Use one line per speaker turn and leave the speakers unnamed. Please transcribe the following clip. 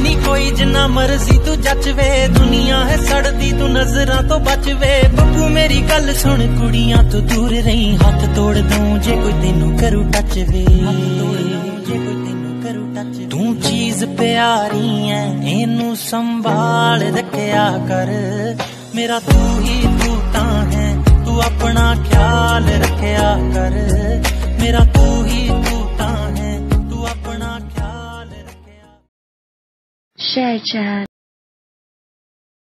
ਨਹੀਂ ਕੋਈ ਜਿੰਨਾ ਮਰਜ਼ੀ ਤੂੰ ਜੱਚਵੇ ਦੁਨੀਆ ਹੈ ਸੜਦੀ ਤੂੰ ਨਜ਼ਰਾਂ ਤੋਂ ਬਚਵੇ ਬੱਬੂ ਮੇਰੀ ਗੱਲ ਸੁਣ ਕੁੜੀਆਂ ਤੋਂ ਦੂਰ ਰਹੀ। ਹੱਥ ਤੋੜ ਦੂੰ ਜੇ ਕੋਈ ਤੈਨੂੰ ਕਰੂ ਟੱਚ ਵੇ। ਹੱਥ ਤੋੜ ਦੂੰ ਜੇ ਕੋਈ ਤੈਨੂੰ ਕਰੂ ਟੱਚ ਤੂੰ ਚੀਜ਼ ਪਿਆਰੀ ਐ ਇਹਨੂੰ ਸੰਭਾਲ ਰੱਖਿਆ ਕਰ। ਮੇਰਾ ਤੂੰ ਹੀ ਤੂੰ ਤਾਂ ਹੈ ਤੂੰ ਆਪਣਾ ਖਿਆਲ ਰੱਖਿਆ ਕਰ। ਮੇਰਾ ਤੂੰ
Share chat.